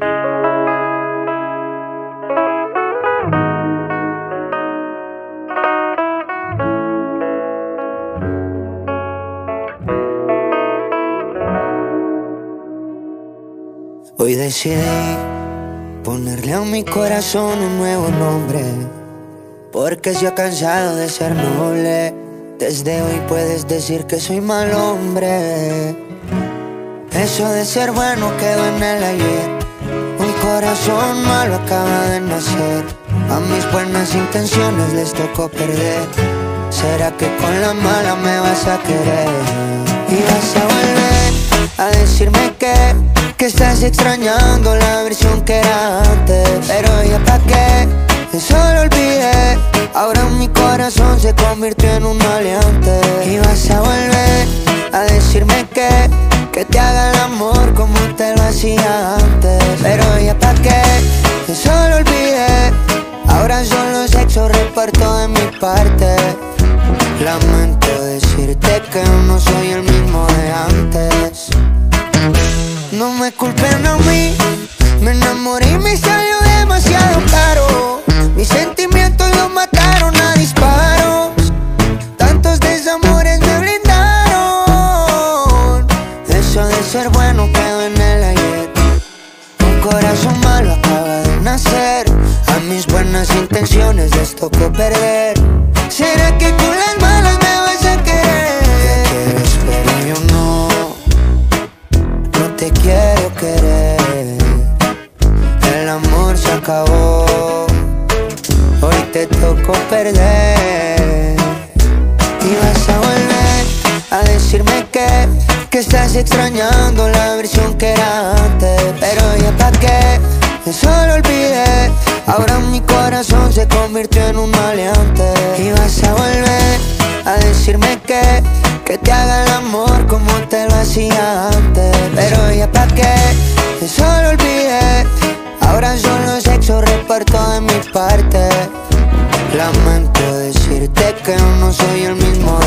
Hoy decidí ponerle a mi corazón un nuevo nombre. Porque se ha cansado de ser noble. Desde hoy puedes decir que soy mal hombre. Eso de ser bueno quedó en el ayer. Corazón malo acaba de nacer. A mis buenas intenciones les tocó perder. ¿Será que con la mala me vas a querer? Y vas a volver a decirme que, que estás extrañando la versión que era antes. Pero ya pa' qué, eso lo olvidé. Ahora mi corazón se convirtió en un maleante. Y vas a volver a decirme que, que te haga el amor como te lo hacía eso lo olvidé. Ahora solo sexo reparto de mi parte. Lamento decirte que no soy el mismo de antes. No me culpen a mí, me enamoré y me salió demasiado caro. Mis sentimientos lo mataron a disparos. Tantos desamores me blindaron. Eso de ser bueno buenas intenciones les tocó perder. ¿Será que con las malas me vas a querer? Te quieres, pero yo no. No te quiero querer. El amor se acabó. Hoy te tocó perder. Y vas a volver a decirme que, que estás extrañando la versión que era antes. Pero ya pa' qué, eso que, te haga el amor como te lo hacía antes. Pero ya pa' qué, eso lo olvidé. Ahora solo sexo reparto de mi parte. Lamento decirte que no soy el mismo